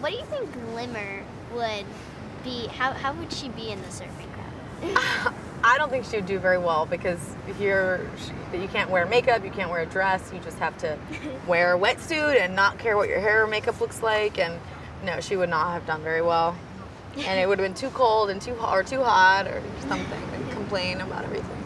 what do you think Glimmer would be? How, how would she be in the surfing crowd? I don't think she would do very well because here you can't wear makeup, you can't wear a dress, you just have to wear a wetsuit and not care what your hair or makeup looks like. And no, she would not have done very well. And it would have been too cold and too hot or too hot or something and complain about everything.